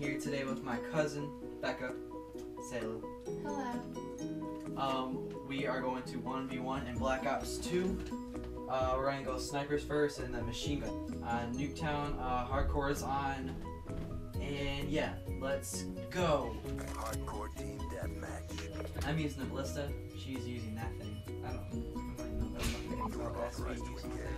with my cousin Becca. Say hello. Hello. Um, we are going to 1v1 in Black Ops 2. Uh, we're gonna go snipers first and then machine gun. Uh, Nuketown, uh, hardcore is on. And yeah, let's go. Hardcore team deathmatch. I'm using the ballista. She's using that thing. I don't I don't know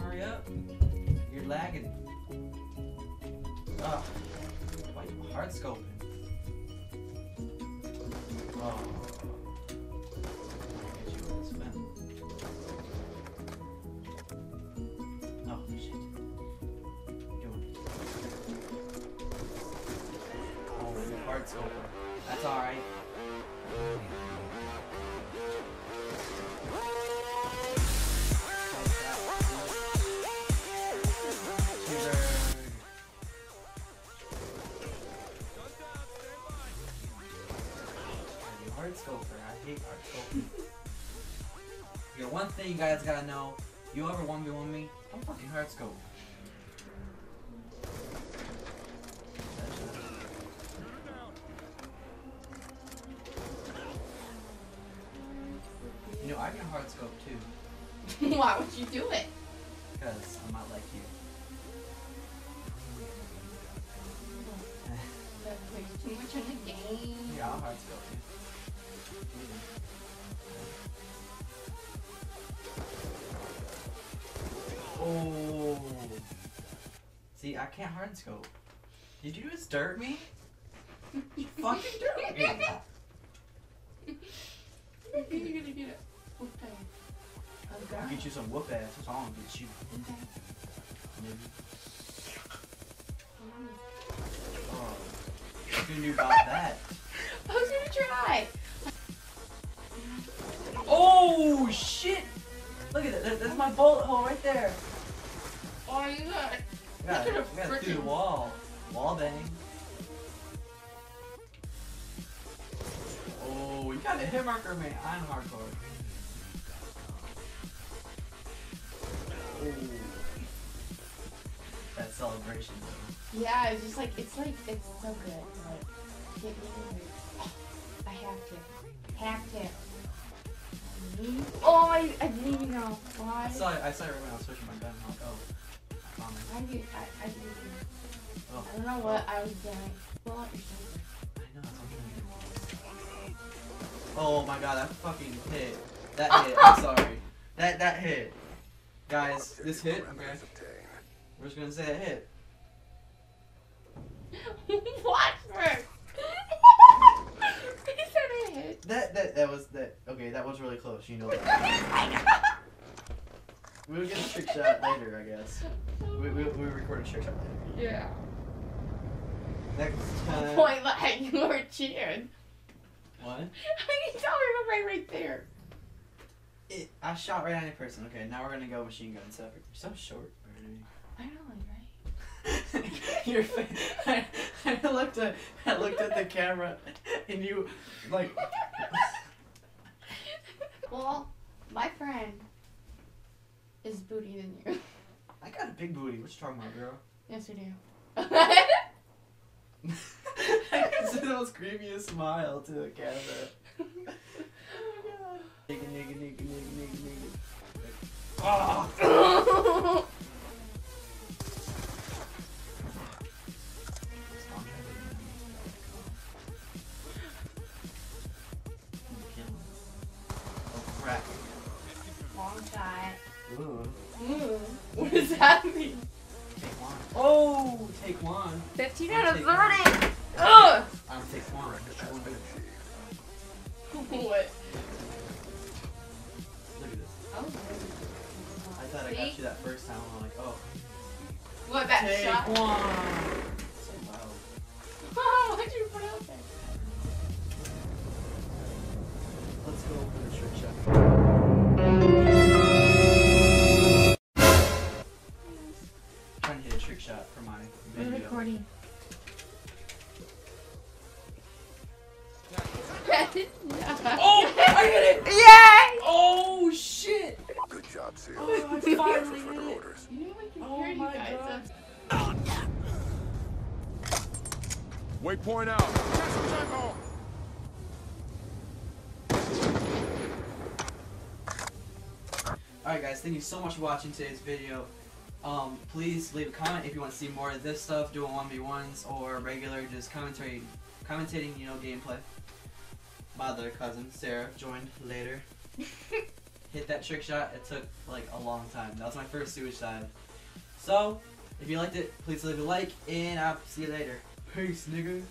hurry up. You're lagging. Ugh. Why you hard scoping? Oh. Get you. Oh, shit. Oh. That's alright. Hard scoper. I hate hard scoper. Okay, one thing you guys gotta know, you ever 1v1 me, I'm fucking hard scope. You know, I can hard scope too, Why would you do it? because I'm not like you. There's too much in the game. Yeah, I'll hard scope you. Oh. See, I can't hard scope. Did you just dirt me? You fucking dirt me. You're gonna get it. Okay. I'll get you some whoop ass. That's all I'm gonna get you. Okay. Maybe. Oh. You do about that? I was gonna try. Oh shit! Look at that. that- That's my bullet hole right there. Oh, you got it. We got Look at we a got through the wall. Wall bang. Oh, you got a hit marker, man. I'm hardcore. Oh. That celebration though. Yeah, it's just like it's like it's so good. Like get me in there. I have to. Have to. Oh, I, I didn't even know I why. saw it, I saw it right when I was switching I found it. I do. I, I didn't. Oh. I don't know what I was doing. Pull out your shoulder. I know, that's what I'm trying to do. Oh my god, that fucking hit. That hit, I'm sorry. That that hit. Guys, this hit, okay. Parameters. We're just gonna say it hit. Watch first. he said it hit. That that that was that okay, that was really close, you know that. Oh I know. We'll get a trick shot later, I guess. We we we record a trick shot. Yeah. Next time. Point like you were cheering. What? I tell we were right, right there. It, I shot right at any person. Okay, now we're gonna go machine gun stuff. You're so short, Bernie. I know, right? Your face. I, I looked at I looked at the camera, and you like. Well, my friend is booty than you. I got a big booty. What you talking about, girl? Yes, we do. I can see the most creepiest smile to the camera. oh Nigga, nigga, nigga, nigga, nigga, nigga. Ah! Oh crap. Long shot. Ooh. Ooh. What does that mean? Take one. Oh, take one. 15 out of take 30. one. Ugh. I'll take one. I won't do it. What? Look at this. Oh. I thought I got you that first time. I'm like, oh. What, that take shot? one. trying to hit a trick shot for my video. We're recording. oh! I hit it! Yay! Oh shit! Good job, Seal. Oh, I finally hit it. You know can oh hear you guys. Waypoint out. Alright guys, thank you so much for watching today's video. Um, please leave a comment if you want to see more of this stuff, doing 1v1s or regular just commentary, commentating, you know, gameplay. My other cousin, Sarah, joined later. Hit that trick shot, it took like a long time. That was my first suicide. So, if you liked it, please leave a like, and I'll see you later. Peace, nigga.